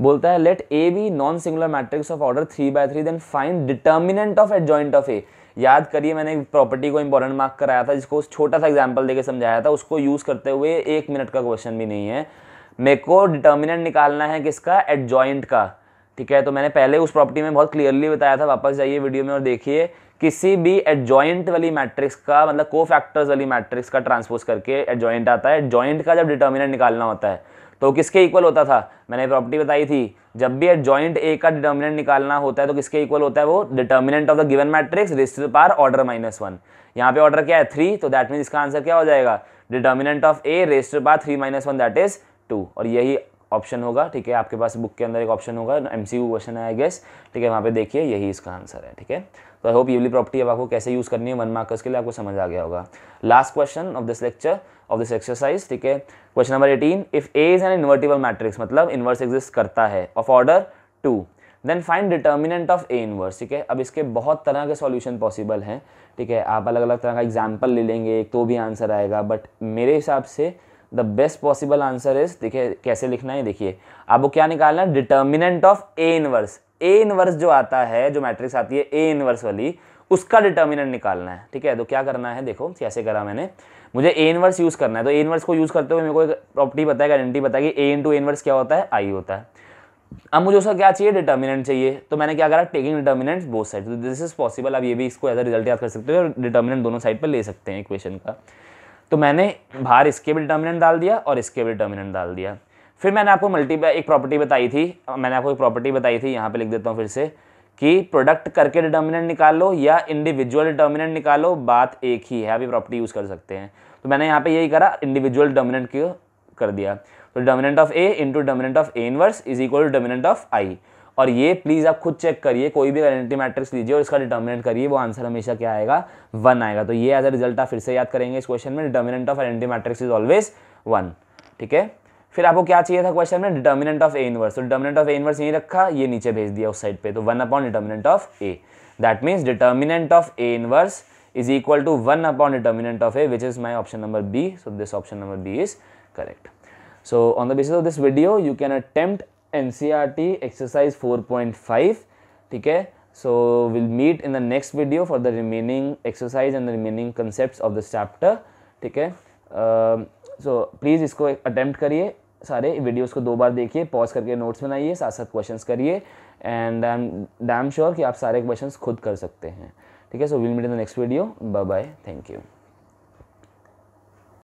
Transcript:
बोलता है let A be non singular matrix of order three by three then find determinant of adjoint of A याद करिए, मैंने property को important mark कराया था, जिसको छोटा सा एग्ज़ाम्पल देके समझाया था, उसको यूज़ करते हुए एक मिनट का क्वेश्चन भी नहीं है। मेरे को डिटर्मिनेंट निकालना है किसका? एडजॉइंट का। ठीक है तो मैंने पहले उस प्रॉपर्टी में बहुत क्लियरली बताया था, वापस जाइए वीडियो में और देखिए, किसी भी एडजॉइंट वाली मैट्रिक्स का मतलब को फैक्टर्स वाली मैट्रिक्स का ट्रांसपोज करके एडजॉइंट आता है। जॉइंट का जब डिटर्मिनेंट निकालना होता है तो किसके इक्वल होता था? मैंने प्रॉपर्टी बताई थी। जब भी एडजॉइंट ए का डिटर्मिनेंट निकालना होता है तो किसके इक्वल होता है वो? Determinant of the given matrix raised power order minus one यहाँ पे ऑर्डर क्या है? थ्री तो दैट मीन इसका आंसर क्या हो जाएगा? Determinant of A raised power three minus one that is two और यही ऑप्शन होगा, ठीक है? आपके पास बुक के अंदर एक ऑप्शन होगा एम सी यू क्वेश्चन है आई गेस ठीक है, वहाँ पे देखिए, यही इसका आंसर है, ठीक है? तो आई होप ये प्रॉपर्टी अब आपको कैसे यूज़ करनी है वन मार्कर्स के लिए आपको समझ आ गया होगा. Last question of this lecture of this exercise ठीक है? Question number eighteen if A is an invertible matrix मतलब इन्वर्स एग्जिस्ट करता है of order two then find determinant of A inverse ठीक है? अब इसके बहुत तरह के सॉल्यूशन पॉसिबल हैं, ठीक है? आप अलग अलग तरह का एग्ज़ाम्पल ले लेंगे, एक तो भी आंसर आएगा बट मेरे हिसाब से the best possible answer is, देखिए, कैसे लिखना है, देखिए आपको क्या निकालना है? Determinant of A inverse. A inverse जो आता है, जो मैट्रिक्स आती है, ए इनवर्स वाली, उसका डिटर्मिनेंट निकालना है, ठीक है? तो क्या करना है, देखो, कैसे करा मैंने। मुझे ए इनवर्स यूज़ करना है तो ए इनवर्स को यूज़ करते हुए मेरे को एक प्रॉपर्टी बताएगा, आइडेंटिटी बताएगी, ए इंटू इनवर्स क्या होता है? आई होता है। अब मुझे उसका क्या चाहिए? डिटर्मिनेंट चाहिए। तो मैंने क्या करा? Taking determinant both side. तो दिस इज़ पॉसिबल आप ये भी इसको एज रिज़ल्ट याद कर सकते हो, डिटर्मिनेंट दोनों साइड पर ले सकते हैं इक्वेशन का। तो मैंने बाहर इसके भी डिटर्मिनेंट डाल दिया और इसके भी डिटर्मिनेंट डाल दिया। फिर मैंने आपको मल्टी एक प्रॉपर्टी बताई थी, मैंने आपको एक प्रॉपर्टी बताई थी, यहाँ पे लिख देता हूँ फिर से, कि प्रोडक्ट करके डिटर्मिनेंट निकाल लो या इंडिविजुअल डिटर्मिनेंट निकालो, बात एक ही है अभी प्रॉपर्टी यूज़ कर सकते हैं। तो मैंने यहाँ पे यही करा इंडिविजुअल डिटर्मिनेंट को कर दिया। तो determinant of A into determinant of A inverse is equal to determinant of I और ये प्लीज़ आप खुद चेक करिए कोई भी आइडेंटिटी मैट्रिक्स लीजिए और इसका डिटर्मिनेंट करिए वो आंसर हमेशा क्या आएगा? वन आएगा। तो ये एज अ रिज़ल्ट आप फिर से याद करेंगे इस क्वेश्चन में determinant of identity matrix is always one ठीक है? फिर आपको क्या चाहिए था क्वेश्चन में? डिटर्मिनेंट ऑफ़ ए इनवर्स तो डिटर्मिनेंट ऑफ़ ए इनवर्स यही रखा ये नीचे भेज दिया उस साइड पे। तो one upon determinant of A that means determinant of A inverse is equal to 1 upon determinant of A which is my option number B. So, this option number B is correct. So, on the basis of this video you can attempt N C R T exercise four point five ठीक है so will meet in the next video for the remaining exercise and the remaining concept of this chapter ठीक है so please इसको attempt करिए, सारे videos को दो बार देखिए पॉज करके नोट्स बनाइए, साथ साथ क्वेश्चन करिए and I am damn sure कि आप सारे क्वेश्चन खुद कर सकते हैं, ठीक है? So will meet in the next video bye bye thank you